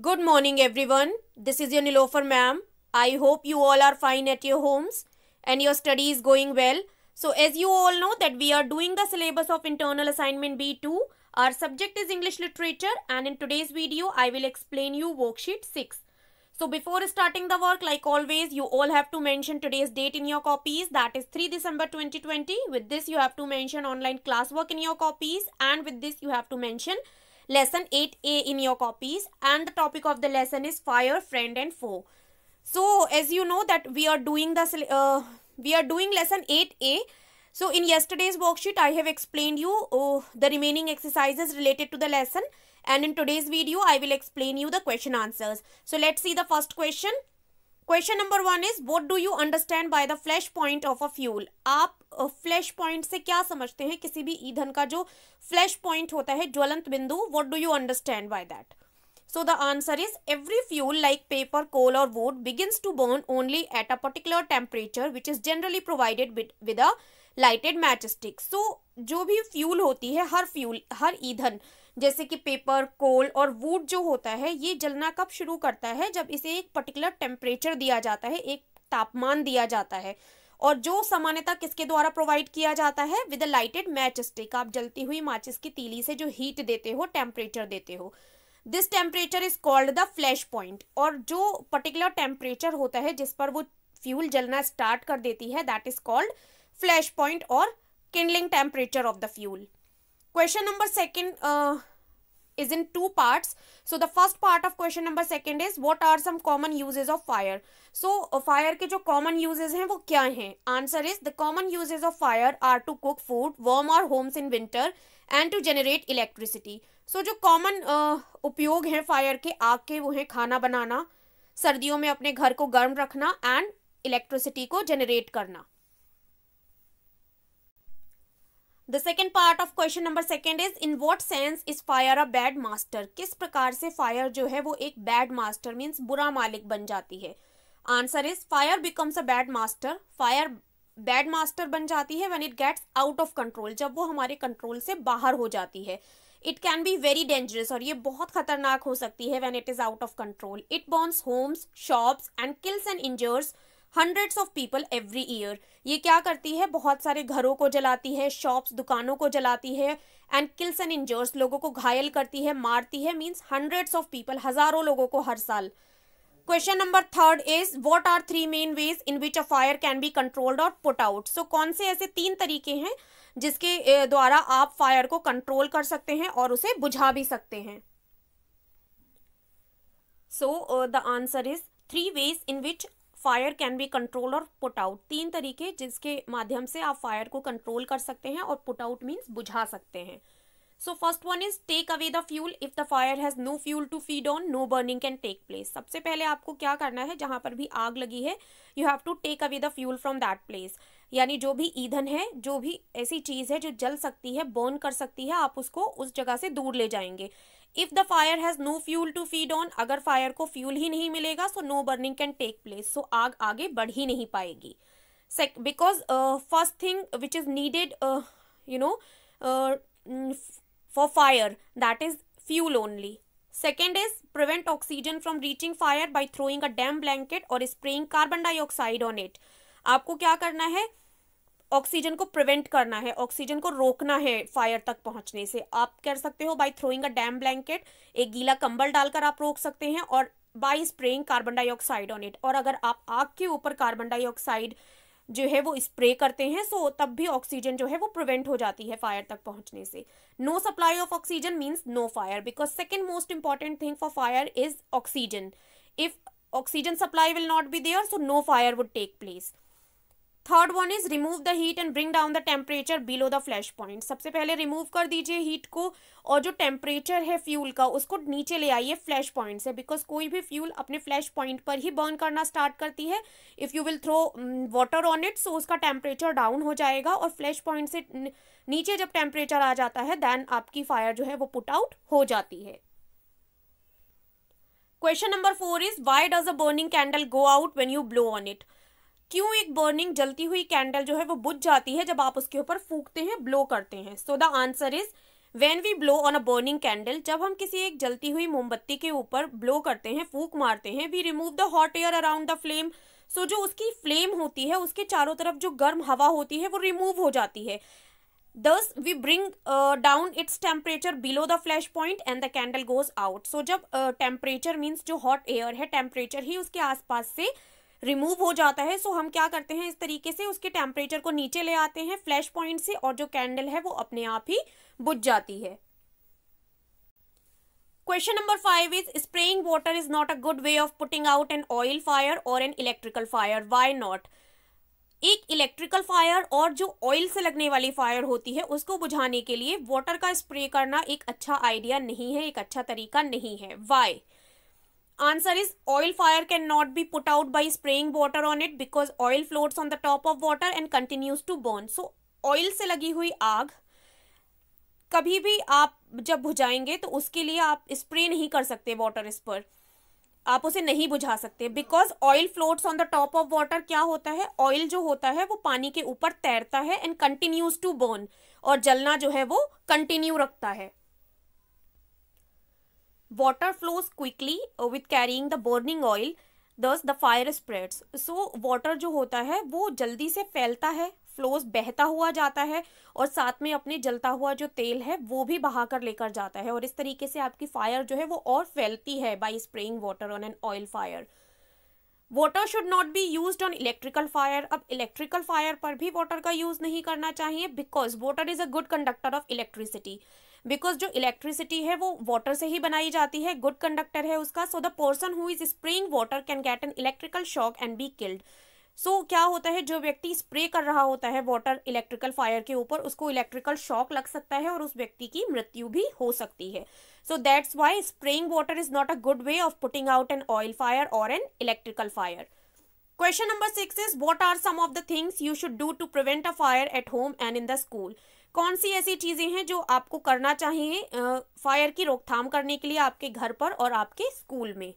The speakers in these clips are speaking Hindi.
Good morning, everyone. This is your Nilofer ma'am. I hope you all are fine at your homes and your study is going well. So, as you all know that we are doing the syllabus of internal assignment B2. Our subject is English literature and in today's video I will explain you worksheet 6. So before starting the work like always you all have to mention today's date in your copies that is 3 December 2020. With this you have to mention online classwork in your copies and with this you have to mention lesson 8a in your copies and the topic of the lesson is fire friend and foe. So as you know that we are doing the uh, we are doing lesson 8a so in yesterday's worksheet i have explained you uh, the remaining exercises related to the lesson. And in today's video i will explain you the question answers. So let's see the first question question number one is what do you understand by the flash point of a fuel आप फ्लैश पॉइंट से क्या समझते हैं? किसी भी ईंधन का जो फ्लैश पॉइंट होता है, ज्वलंत बिंदु what do you understand by that so the answer is every fuel like paper coal और wood begin to burn only at a particular temperature which is generally provided with a lighted matchstick. So, जो भी फ्यूल होती है, हर फ्यूल हर ईंधन, जैसे कि पेपर कोल और वुड जो होता है, ये जलना कब शुरू करता है? जब इसे एक पर्टिकुलर टेम्परेचर दिया जाता है, एक तापमान दिया जाता है। और जो सामान्यता किसके द्वारा प्रोवाइड किया जाता है? विद लाइटेड मैच स्टिक आप जलती हुई माचिस की तीली से जो हीट देते हो टेम्परेचर देते हो। This temperature is called the flash point और जो पर्टिकुलर टेम्परेचर होता है, जिस पर वो फ्यूल जलना स्टार्ट कर देती है that is called flash point और kindling temperature of the fuel question number second uh, is in two parts so the first part of question number second is what are some common uses of fire so uh, fire के जो common uses हैं वो क्या हैं answer is the common uses of fire are to cook food warm our homes in winter and to generate electricity so जो common uh, उपयोग हैं फायर के आग के वो हैं खाना बनाना सर्दियों में अपने घर को गर्म रखना एंड इलेक्ट्रिसिटी को जनरेट करना the second part of question number second is in what sense is fire a bad master किस प्रकार से फायर जो है वो एक बैड मास्टर मीन्स बुरा मालिक बन जाती है? Answer is fire becomes a bad master fire bad master बन जाती है when it gets out of control जब वो हमारे कंट्रोल से बाहर हो जाती है। It can be very dangerous और ये बहुत खतरनाक हो सकती है when it is out of control it burns homes shops and kills and injures hundreds of people every year ये क्या करती है? बहुत सारे घरों को जलाती है शॉप्स दुकानों को जलाती है एंड किल्स एंड इंजर्स लोगों को घायल करती है, मारती है मीन्स हंड्रेड्स ऑफ़ पीपल हज़ारों लोगों को हर साल। Question number third is what are three main ways in which a fire can be controlled और पुट आउट सो कौन से ऐसे तीन तरीके हैं जिसके द्वारा आप फायर को कंट्रोल कर सकते हैं और उसे बुझा भी सकते हैं? So the answer is three ways in which fire can be control और पुट आउट तीन तरीके जिसके माध्यम से आप फायर को कंट्रोल कर सकते हैं और पुट आउट मीन्स बुझा सकते हैं। So first one is take away the fuel if the fire has no fuel to feed on no burning can take place सबसे पहले आपको क्या करना है, जहाँ पर भी आग लगी है you have to take away the fuel from that place यानी जो भी ईंधन है, जो भी ऐसी चीज़ है जो जल सकती है बर्न कर सकती है, आप उसको उस जगह से दूर ले जाएँगे। If the fire has no fuel to feed on अगर फायर को फ्यूल ही नहीं मिलेगा so no burning can take place so आग आगे बढ़ ही नहीं पाएगी. Because first thing which is needed you know for fire that is fuel only second is prevent oxygen from reaching fire by throwing a damp blanket और spraying carbon dioxide on it आपको क्या करना है? ऑक्सीजन को प्रिवेंट करना है ऑक्सीजन को रोकना है फायर तक पहुँचने से। आप कर सकते हो by throwing a damp blanket एक गीला कंबल डालकर आप रोक सकते हैं और by spraying carbon dioxide on it और अगर आप आग के ऊपर कार्बन डाइऑक्साइड जो है वो स्प्रे करते हैं सो तब भी ऑक्सीजन जो है वो प्रिवेंट हो जाती है फायर तक पहुँचने से। No supply of oxygen means no fire because second most important thing for fire is oxygen if oxygen supply will not be there so no fire would take place third one is remove the heat and bring down the temperature below the flash point सबसे पहले रिमूव कर दीजिए हीट को और जो टेम्परेचर है फ्यूल का, उसको नीचे ले आइए फ्लैश पॉइंट से बिकॉज़ कोई भी फ्यूल अपने फ्लैश पॉइंट पर ही बर्न करना स्टार्ट करती है। If you will throw water on it so उसका टेम्परेचर डाउन हो जाएगा और फ्लैश पॉइंट से नीचे जब टेम्परेचर आ जाता है देन आपकी फायर जो है वो पुट आउट हो जाती है। Question number four is why does a burning candle go out when you blow on it क्यों एक बर्निंग जलती हुई कैंडल जो है वो बुझ जाती है जब आप उसके ऊपर फूकते हैं ब्लो करते हैं? So the answer is when we blow on a burning candle जब हम किसी एक जलती हुई मोमबत्ती के ऊपर ब्लो करते हैं फूक मारते हैं we remove the hot air around the flame so जो उसकी फ्लेम होती है उसके चारों तरफ़ जो गर्म हवा होती है वो रिमूव हो जाती है। Thus we bring down its temperature below the flash point and the candle goes out so जब टेम्परेचर uh, मीन्स जो हॉट एयर है टेम्परेचर ही उसके आसपास से रिमूव हो जाता है सो हम क्या करते हैं, इस तरीके से उसके टेम्परेचर को नीचे ले आते हैं फ्लैश पॉइंट से और जो कैंडल है वो अपने आप ही बुझ जाती है। Question number five is spraying water is not a good way of putting out an oil fire और an electrical fire why not एक इलेक्ट्रिकल फायर और जो ऑयल से लगने वाली फायर होती है, उसको बुझाने के लिए वाटर का स्प्रे करना एक अच्छा आइडिया नहीं है, एक अच्छा तरीका नहीं है। Why answer is oil fire can not be put out by spraying water on it because oil floats on the top of water and continues to burn so oil से लगी हुई आग, कभी भी आप जब बुझाएँगे तो उसके लिए आप स्प्रे नहीं कर सकते वाटर इस पर। आप उसे नहीं बुझा सकते। Because oil floats on the top of water क्या होता है? ऑयल जो होता है वो पानी के ऊपर तैरता है एंड कंटिन्यूज टू बर्न और जलना जो है वो कंटिन्यू रखता है। Water flows quickly uh, with carrying the burning oil thus the fire spreads so water जो होता है वो जल्दी से फैलता है फ्लोज बहता हुआ जाता है और साथ में अपने जलता हुआ जो तेल है वो भी बहा कर लेकर जाता है। और इस तरीके से आपकी फायर जो है वो और फैलती है by spraying water on an oil fire water should not be use on electrical fire अब इलेक्ट्रिकल फायर पर भी वाटर का यूज़ नहीं करना चाहिए because water is a good conductor of electricity because जो इलेक्ट्रिसिटी है वो वाटर से ही बनाई जाती है गुड कंडक्टर है उसका। So the person who is spraying water can get an electrical shock and be killed so so, क्या होता है जो व्यक्ति स्प्रे कर रहा होता है वाटर इलेक्ट्रिकल फायर के ऊपर उसको इलेक्ट्रिकल शॉक लग सकता है और उस व्यक्ति की मृत्यु भी हो सकती है। So that's why spraying water is not a good way of putting out an oil fire और an electrical fire question number six is what are some of the things you should do to prevent a fire at home and in the school कौन सी ऐसी चीज़ें हैं जो आपको करना चाहिए फायर की रोकथाम करने के लिए आपके घर पर और आपके स्कूल में?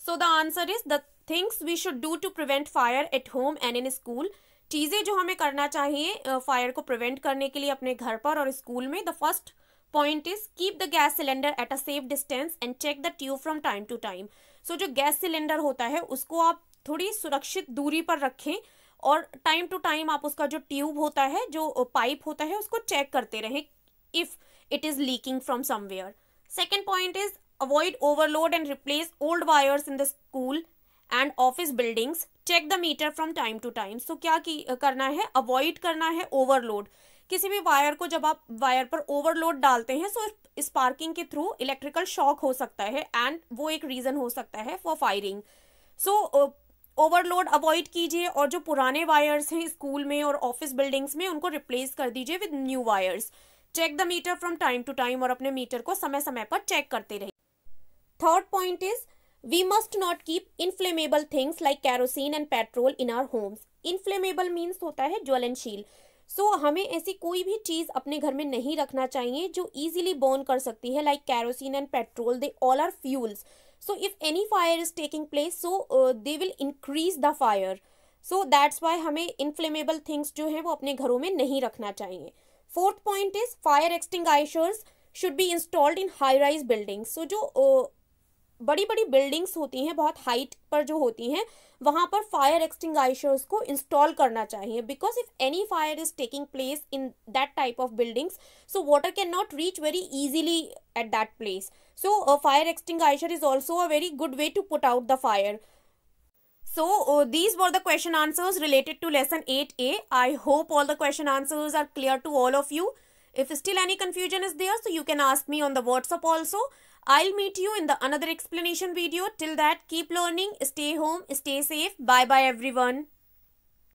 So the answer is the things we should do to prevent fire at home and in school चीज़ें जो हमें करना चाहिए फायर को प्रिवेंट करने के लिए अपने घर पर और स्कूल में the first point is keep the gas cylinder at a safe distance and check the tube from time to time so जो गैस सिलेंडर होता है, उसको आप थोड़ी सुरक्षित दूरी पर रखें और टाइम टू टाइम आप उसका जो ट्यूब होता है जो पाइप होता है उसको चेक करते रहें if it is leaking from somewhere second point is avoid overload and replace old wires in the school and office buildings check the meter from time to time so क्या की, करना है? अवॉइड करना है ओवरलोड किसी भी वायर को जब आप वायर पर ओवरलोड डालते हैं सो स्पार्किंग के थ्रू इलेक्ट्रिकल शॉक हो सकता है एंड वो एक रीजन हो सकता है for firing so overload avoid कीजिए और जो पुराने वायर्स हैं स्कूल में और ऑफ़िस बिल्डिंग्स में उनको रिप्लेस कर दीजिए with new wires. Check the meter from time to time और अपने मीटर को समय समय पर चेक करते रहिए। Third point is we must not keep inflammable things like kerosene and petrol in our homes. Inflammable means होता है ज्वलनशील। सो so, हमें ऐसी कोई भी चीज़ अपने घर में नहीं रखना चाहिए जो इजीली बर्न कर सकती है like kerosene and petrol they all are fuels so if any fire is taking place so uh, they will increase the fire so that's why हमें inflammable things जो है वो अपने घरों में नहीं रखना चाहिए fourth point is fire extinguishers should be installed in high rise buildings so जो uh, बड़ी बड़ी बिल्डिंग्स होती हैं, बहुत हाइट पर जो होती हैं, वहाँ पर फायर एक्सटिंग को इंस्टॉल करना चाहिए। Because if any fire is taking place in that type of buildings so water can not reach very easily at that place so fire extinguisher is also a very good way to put out the fire so these were the question answers related to lesson eight a I hope all the question answers are clear to all of you if still any confusion is there so you can ask me on the WhatsApp also I'll meet you in the another explanation video. Till that, keep learning, stay home, stay safe. Bye bye everyone.